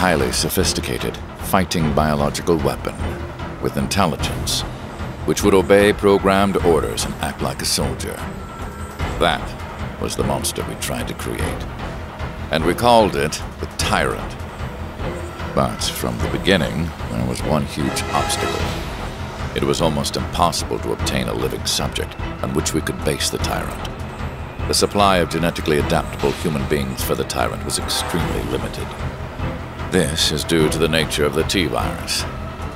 highly sophisticated fighting biological weapon with intelligence, which would obey programmed orders and act like a soldier. That was the monster we tried to create. And we called it the Tyrant. But from the beginning, there was one huge obstacle. It was almost impossible to obtain a living subject on which we could base the Tyrant. The supply of genetically adaptable human beings for the Tyrant was extremely limited. This is due to the nature of the T-Virus.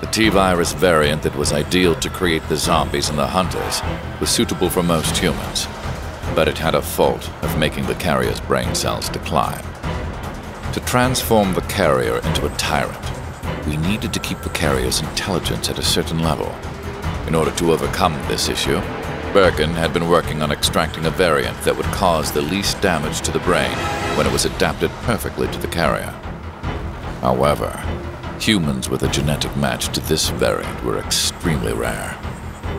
The T-Virus variant that was ideal to create the zombies and the hunters was suitable for most humans, but it had a fault of making the carrier's brain cells decline. To transform the carrier into a tyrant, we needed to keep the carrier's intelligence at a certain level. In order to overcome this issue, Birkin had been working on extracting a variant that would cause the least damage to the brain when it was adapted perfectly to the carrier. However, humans with a genetic match to this variant were extremely rare.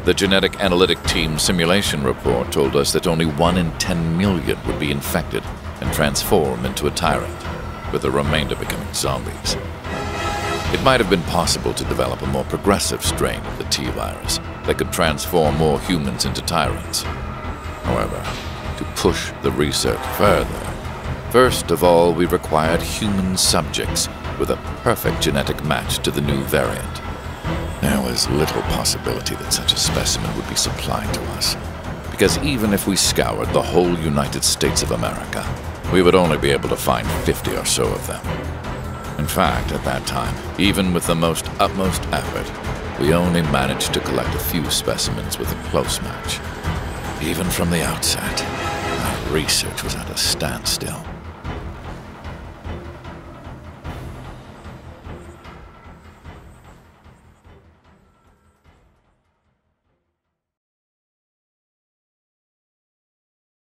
The genetic analytic team simulation report told us that only 1 in 10 million would be infected and transform into a tyrant, with the remainder becoming zombies. It might have been possible to develop a more progressive strain of the T-virus that could transform more humans into tyrants. However, to push the research further, first of all we required human subjects with a perfect genetic match to the new variant. There was little possibility that such a specimen would be supplied to us, because even if we scoured the whole United States of America, we would only be able to find 50 or so of them. In fact, at that time, even with the most utmost effort, we only managed to collect a few specimens with a close match. Even from the outset, our research was at a standstill.